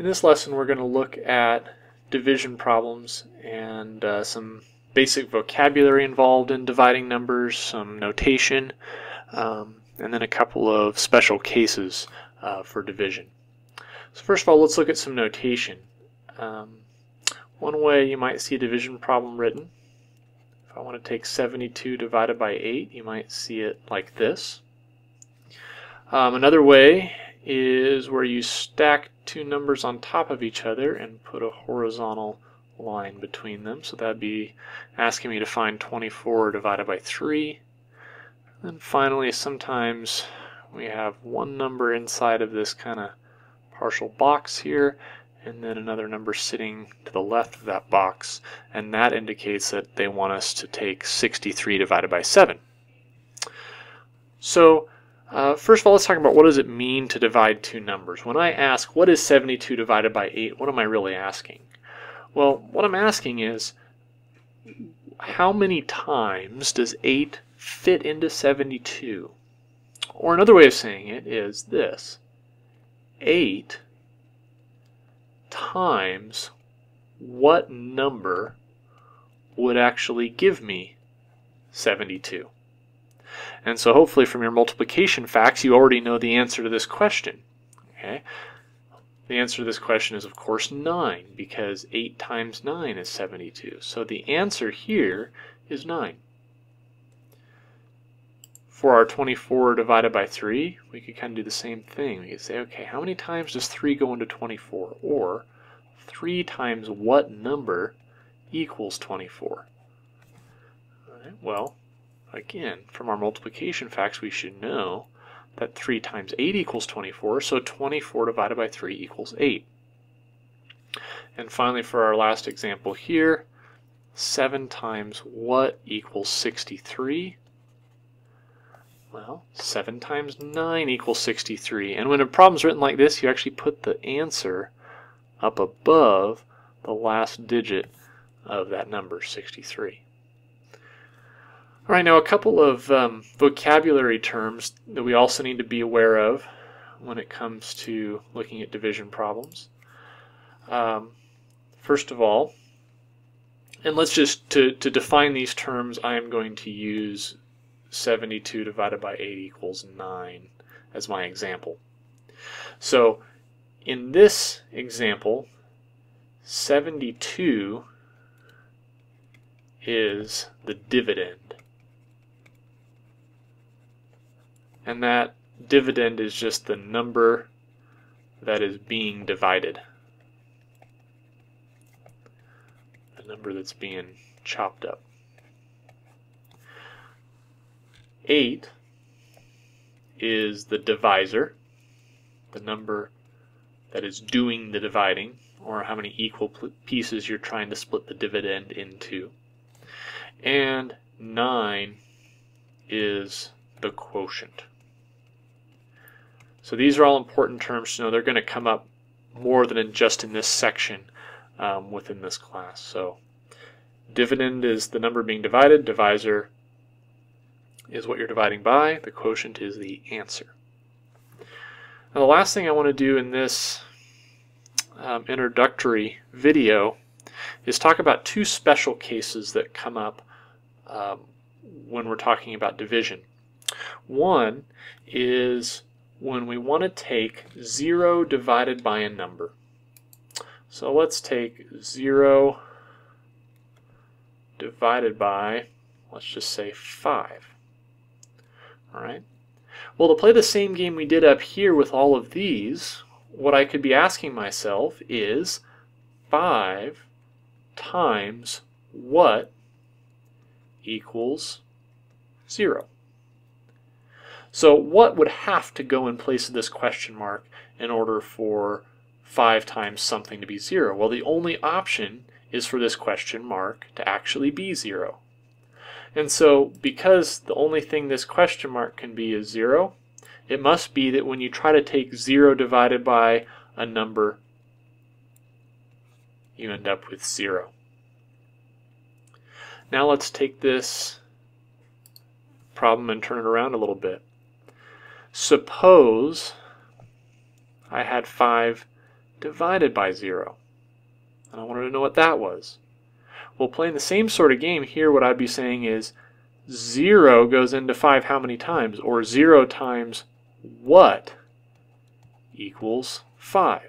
In this lesson we're going to look at division problems and uh, some basic vocabulary involved in dividing numbers, some notation, um, and then a couple of special cases uh, for division. So first of all, let's look at some notation. Um, one way you might see a division problem written, if I want to take 72 divided by 8, you might see it like this. Um, another way is where you stack two numbers on top of each other and put a horizontal line between them. So that'd be asking me to find 24 divided by 3. And finally, sometimes we have one number inside of this kind of partial box here, and then another number sitting to the left of that box, and that indicates that they want us to take 63 divided by 7. So uh, first of all, let's talk about what does it mean to divide two numbers. When I ask, what is 72 divided by 8, what am I really asking? Well, what I'm asking is, how many times does 8 fit into 72? Or another way of saying it is this. 8 times what number would actually give me 72? And so hopefully from your multiplication facts, you already know the answer to this question. Okay? The answer to this question is, of course, 9, because 8 times 9 is 72. So the answer here is 9. For our 24 divided by 3, we could kind of do the same thing. We could say, okay, how many times does 3 go into 24? Or 3 times what number equals 24? well, Again, from our multiplication facts, we should know that 3 times 8 equals 24, so 24 divided by 3 equals 8. And finally, for our last example here, 7 times what equals 63? Well, 7 times 9 equals 63. And when a problem's written like this, you actually put the answer up above the last digit of that number, 63. All right, now a couple of um, vocabulary terms that we also need to be aware of when it comes to looking at division problems. Um, first of all, and let's just, to, to define these terms, I am going to use 72 divided by 8 equals 9 as my example. So in this example, 72 is the dividend. And that dividend is just the number that is being divided. The number that's being chopped up. 8 is the divisor, the number that is doing the dividing, or how many equal pieces you're trying to split the dividend into. And 9 is the quotient. So these are all important terms to know. They're going to come up more than just in this section um, within this class. So dividend is the number being divided. Divisor is what you're dividing by. The quotient is the answer. Now the last thing I want to do in this um, introductory video is talk about two special cases that come up um, when we're talking about division. One is when we want to take 0 divided by a number. So let's take 0 divided by, let's just say 5. Alright? Well, to play the same game we did up here with all of these, what I could be asking myself is 5 times what equals 0? So what would have to go in place of this question mark in order for 5 times something to be 0? Well, the only option is for this question mark to actually be 0. And so because the only thing this question mark can be is 0, it must be that when you try to take 0 divided by a number, you end up with 0. Now let's take this problem and turn it around a little bit. Suppose I had 5 divided by 0. And I wanted to know what that was. Well, playing the same sort of game here, what I'd be saying is 0 goes into 5 how many times? Or 0 times what equals 5?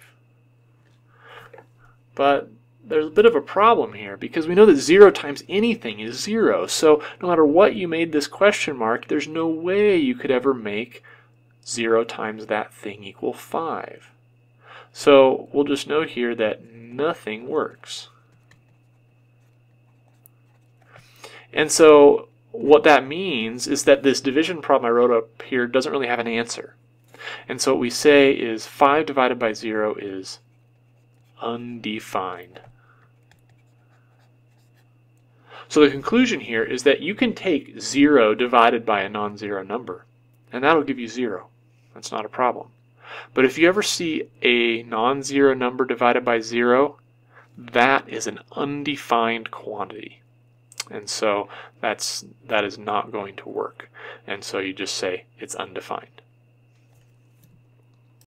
But there's a bit of a problem here because we know that 0 times anything is 0. So no matter what you made this question mark, there's no way you could ever make 0 times that thing equal 5. So we'll just note here that nothing works. And so what that means is that this division problem I wrote up here doesn't really have an answer. And so what we say is 5 divided by 0 is undefined. So the conclusion here is that you can take 0 divided by a non-zero number, and that'll give you 0. That's not a problem. But if you ever see a non-zero number divided by 0, that is an undefined quantity. And so that's that is not going to work. And so you just say it's undefined.